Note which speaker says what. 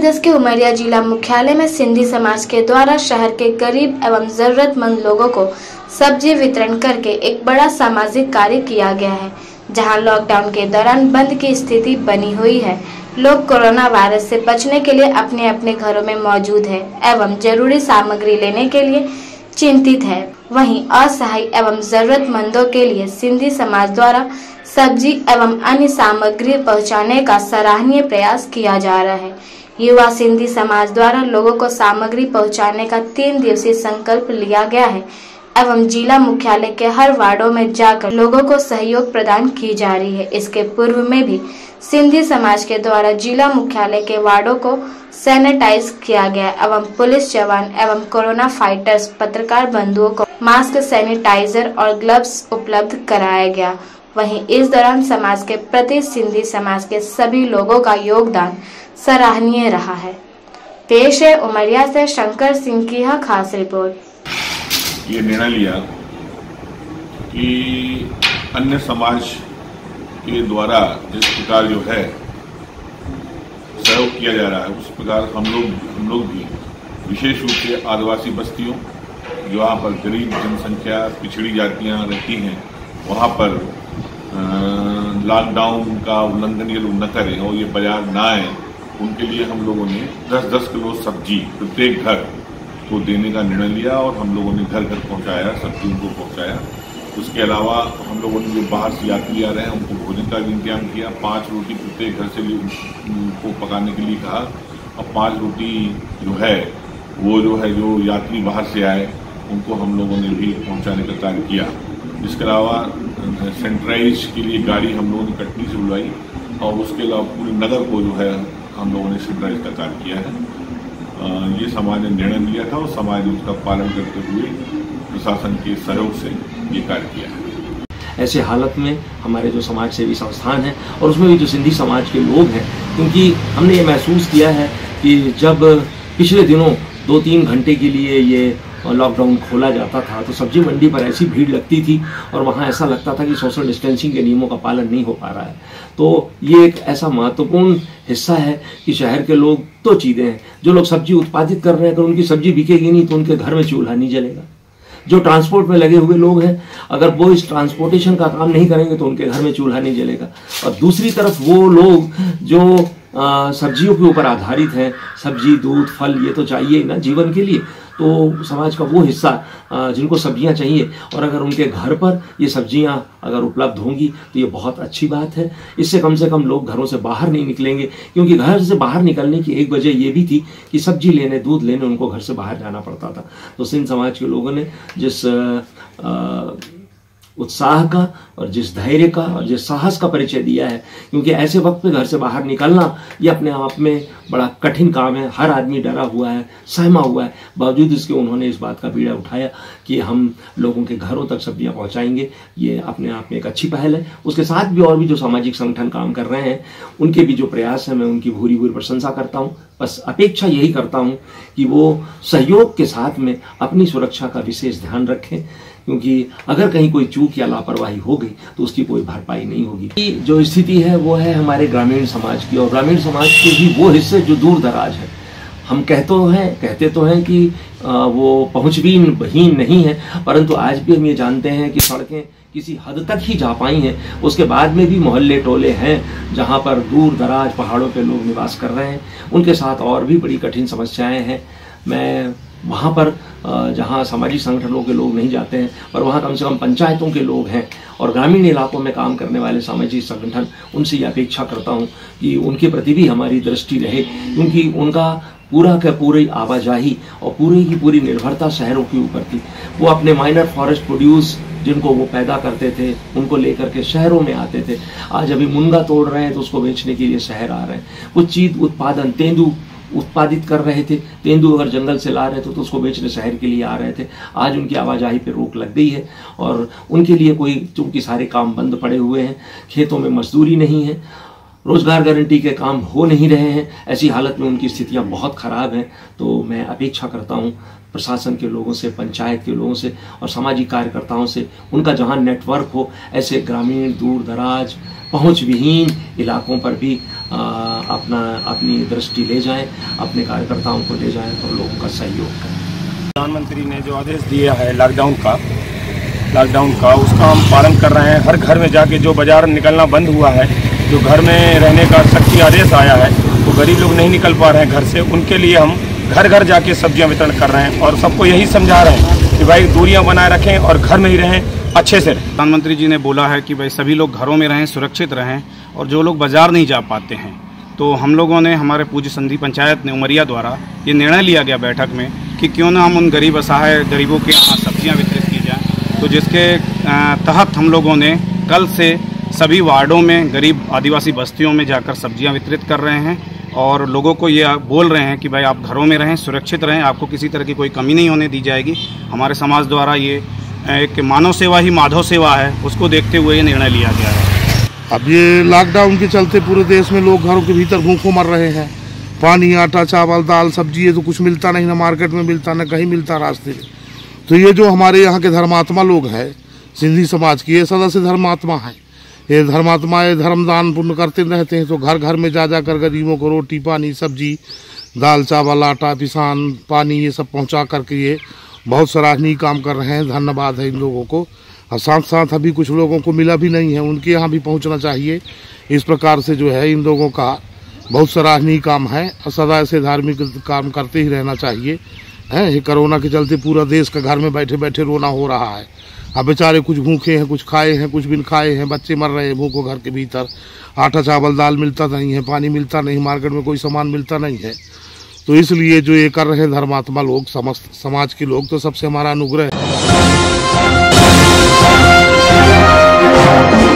Speaker 1: प्रदेश के उमरिया जिला मुख्यालय में सिंधी समाज के द्वारा शहर के गरीब एवं जरूरतमंद लोगों को सब्ज़ी वितरण करके एक बड़ा सामाजिक कार्य किया गया है, जहाँ लॉकडाउन के दौरान बंद की स्थिति बनी हुई है। लोग कोरोना वायरस से बचने के लिए अपने अपने घरों में मौजूद है एवं ज़रूरी सामग्री लेने के लिए चिंतित है। वहीं असहाय एवं जरूरतमंदों के लिए सिंधी समाज द्वारा सब्ज़ी एवं अन्य सामग्री पहुँचाने का सराहनीय प्रयास किया जा रहा है। युवा सिंधी समाज द्वारा लोगों को सामग्री पहुँचाने का तीन दिवसीय संकल्प लिया गया है, एवं जिला मुख्यालय के हर वार्डो में जाकर लोगों को सहयोग प्रदान की जा रही है। इसके पूर्व में भी सिंधी समाज के द्वारा जिला मुख्यालय के वार्डो को सैनिटाइज किया गया, एवं पुलिस जवान एवं कोरोना फाइटर्स पत्रकार बंधुओं को मास्क, सैनिटाइजर और ग्लव्स उपलब्ध कराया गया। वहीं इस दौरान समाज के प्रति सिंधी समाज के सभी लोगों का योगदान सराहनीय रहा है। पेश है उमरिया से शंकर सिंह की यह खास रिपोर्ट।
Speaker 2: ये निर्णय लिया कि अन्य समाज के द्वारा जिस प्रकार जो है सहयोग किया जा रहा है, उस प्रकार हम लोग हम लोग भी विशेष रूप से आदिवासी बस्तियों जहाँ पर गरीब जनसंख्या, पिछड़ी जातियाँ रहती हैं, वहाँ पर लॉकडाउन का उल्लंघन ये लोग न करें और ये बाज़ार ना आए उनके लिए हम लोगों ने 10-10 किलो सब्ज़ी प्रत्येक घर को देने का निर्णय लिया और हम लोगों ने घर घर पहुँचाया, सब्ज़ी उनको पहुँचाया। उसके अलावा हम लोगों ने जो बाहर से यात्री आ रहे हैं, उनको भोजन का भी इंतज़ाम किया। पाँच रोटी प्रत्येक घर से उनको पकाने के लिए कहा। और पाँच रोटी जो है, वो जो है, जो यात्री बाहर से आए, उनको हम लोगों ने भी पहुँचाने का कार्य किया। इसके अलावा सेंट्राइज के लिए गाड़ी हम लोगों ने कटनी से बुलाई और उसके अलावा पूरे नगर को जो है हम लोगों ने सेंट्राइज का कार्य किया है। ये समाज ने निर्णय लिया था और समाज ने उसका पालन करते हुए प्रशासन के सहयोग से ये कार्य किया है।
Speaker 3: ऐसे हालत में हमारे जो समाज सेवी संस्थान हैं और उसमें भी जो सिंधी समाज के लोग हैं, क्योंकि हमने ये महसूस किया है कि जब पिछले दिनों दो तीन घंटे के लिए ये लॉकडाउन खोला जाता था तो सब्ज़ी मंडी पर ऐसी भीड़ लगती थी और वहाँ ऐसा लगता था कि सोशल डिस्टेंसिंग के नियमों का पालन नहीं हो पा रहा है। तो ये एक ऐसा महत्वपूर्ण हिस्सा है कि शहर के लोग तो चीज़ें हैं। जो लोग सब्ज़ी उत्पादित कर रहे हैं, अगर उनकी सब्ज़ी बिकेगी नहीं तो उनके घर में चूल्हा नहीं जलेगा। जो ट्रांसपोर्ट में लगे हुए लोग हैं, अगर वो इस ट्रांसपोर्टेशन का काम नहीं करेंगे तो उनके घर में चूल्हा नहीं जलेगा। और दूसरी तरफ़ वो लोग जो सब्जियों के ऊपर आधारित हैं, सब्ज़ी, दूध, फल, ये तो चाहिए ना जीवन के लिए। तो समाज का वो हिस्सा जिनको सब्ज़ियाँ चाहिए। और अगर उनके घर पर ये सब्ज़ियाँ अगर उपलब्ध होंगी तो ये बहुत अच्छी बात है। इससे कम से कम लोग घरों से बाहर नहीं निकलेंगे क्योंकि घर से बाहर निकलने की एक वजह ये भी थी कि सब्ज़ी लेने दूध लेने उनको घर से बाहर जाना पड़ता था। तो सिंध समाज के लोगों ने जिस आ, उत्साह का और जिस धैर्य का और जिस साहस का परिचय दिया है, क्योंकि ऐसे वक्त में घर से बाहर निकलना ये अपने आप में बड़ा कठिन काम है। हर आदमी डरा हुआ है, सहमा हुआ है। बावजूद इसके उन्होंने इस बात का बीड़ा उठाया कि हम लोगों के घरों तक सब्ज़ियाँ पहुंचाएँगे। ये अपने आप में एक अच्छी पहल है। उसके साथ भी और भी जो सामाजिक संगठन काम कर रहे हैं, उनके भी जो प्रयास है, मैं उनकी भूरी भूरी प्रशंसा करता हूँ। बस अपेक्षा यही करता हूँ कि वो सहयोग के साथ में अपनी सुरक्षा का विशेष ध्यान रखें। क्योंकि अगर कहीं कोई चूक या लापरवाही हो गई तो उसकी कोई भरपाई नहीं होगी। जो स्थिति है, वो है हमारे ग्रामीण समाज की, और ग्रामीण समाज के भी वो हिस्से जो दूर दराज है। हम कहते तो हैं, कहते तो हैं कि वो पहुँच भी हीन नहीं है, परंतु आज भी हम ये जानते हैं कि सड़कें किसी हद तक ही जा पाई हैं। उसके बाद में भी मोहल्ले टोले हैं, जहाँ पर दूर दराज पहाड़ों पे लोग निवास कर रहे हैं। उनके साथ और भी बड़ी कठिन समस्याएँ हैं। मैं वहाँ पर जहाँ सामाजिक संगठनों के लोग नहीं जाते हैं, पर वहाँ कम से कम पंचायतों के लोग हैं और ग्रामीण इलाकों में काम करने वाले सामाजिक संगठन, उनसे ये अपेक्षा करता हूँ कि उनके प्रति भी हमारी दृष्टि रहे, क्योंकि उनका पूरा का पूरी आवाजाही और पूरी की पूरी निर्भरता शहरों के ऊपर थी। वो अपने माइनर फॉरेस्ट प्रोड्यूस जिनको वो पैदा करते थे, उनको लेकर के शहरों में आते थे। आज अभी मुनगा तोड़ रहे हैं तो उसको बेचने के लिए शहर आ रहे हैं। कुछ चीज़, उत्पादन, तेंदू उत्पादित कर रहे थे। तेंदु अगर जंगल से ला रहे थे तो उसको बेचने शहर के लिए आ रहे थे। आज उनकी आवाजाही पर रोक लग गई है और उनके लिए कोई चूँकि सारे काम बंद पड़े हुए हैं खेतों में मजदूरी नहीं है रोज़गार गारंटी के काम हो नहीं रहे हैं ऐसी हालत में उनकी स्थितियाँ बहुत खराब हैं। तो मैं अपेक्षा करता हूँ प्रशासन के लोगों से पंचायत के लोगों से और सामाजिक कार्यकर्ताओं से उनका जहाँ नेटवर्क हो ऐसे ग्रामीण दूर दराज पहुँच विहीन इलाकों पर भी आ, अपना अपनी दृष्टि ले जाएँ अपने कार्यकर्ताओं को ले जाएँ और लोगों का सहयोग करें।
Speaker 4: प्रधानमंत्री ने जो आदेश दिया है लॉकडाउन का लॉकडाउन का उसका हम पालन कर रहे हैं। हर घर में जाके जो बाज़ार निकलना बंद हुआ है जो घर में रहने का सख्ती आदेश आया है वो गरीब लोग नहीं निकल पा रहे हैं घर से। उनके लिए हम घर घर जाके सब्ज़ियाँ वितरण कर रहे हैं और सबको यही समझा रहे हैं कि भाई दूरियाँ बनाए रखें और घर में ही रहें अच्छे से
Speaker 5: प्रधानमंत्री जी ने बोला है कि भाई सभी लोग घरों में रहें सुरक्षित रहें और जो लोग बाज़ार नहीं जा पाते हैं तो हम लोगों ने, हमारे पूज्य संधि पंचायत ने, उमरिया द्वारा ये निर्णय लिया गया बैठक में कि क्यों ना हम उन गरीब असहाय गरीबों के यहाँ सब्ज़ियाँ वितरित की जाएँ। तो जिसके तहत हम लोगों ने कल से सभी वार्डों में गरीब आदिवासी बस्तियों में जाकर सब्ज़ियाँ वितरित कर रहे हैं और लोगों को ये बोल रहे हैं कि भाई आप घरों में रहें, सुरक्षित रहें, आपको किसी तरह की कोई कमी नहीं होने दी जाएगी। हमारे समाज द्वारा ये, एक मानव सेवा ही माधव सेवा है, उसको देखते हुए ये निर्णय लिया गया है।
Speaker 6: अब ये लॉकडाउन के चलते पूरे देश में लोग घरों के भीतर भूखों मर रहे हैं। पानी, आटा, चावल, दाल, सब्ज़ी, ये तो कुछ मिलता नहीं, ना मार्केट में मिलता, ना कहीं मिलता रास्ते में। तो ये जो हमारे यहाँ के धर्मात्मा लोग हैं, सिंधी समाज की, ये सदस्य धर्मात्मा है। ये धर्मात्मा, ये धर्मदान पुण्य करते रहते हैं तो घर घर में जा जा कर गरीबों को रोटी, पानी, सब्ज़ी, दाल, चावल, आटा पिसान पानी, ये सब पहुँचा करके ये बहुत सराहनीय काम कर रहे हैं। धन्यवाद है इन लोगों को। और साथ साथ अभी कुछ लोगों को मिला भी नहीं है, उनके यहाँ भी पहुँचना चाहिए। इस प्रकार से जो है, इन लोगों का बहुत सराहनीय काम है और सदा ऐसे धार्मिक काम करते ही रहना चाहिए। है, ये कोरोना के चलते पूरा देश का घर में बैठे बैठे रोना हो रहा है। अब बेचारे कुछ भूखे हैं, कुछ खाए हैं, कुछ बिन खाए हैं, बच्चे मर रहे हैं भूखों घर के भीतर। आटा, चावल, दाल मिलता नहीं है, पानी मिलता नहीं, मार्केट में कोई सामान मिलता नहीं है। तो इसलिए जो ये कर रहे हैं धर्मात्मा लोग, समस्त समाज के लोग तो सबसे हमारा अनुग्रह है। Música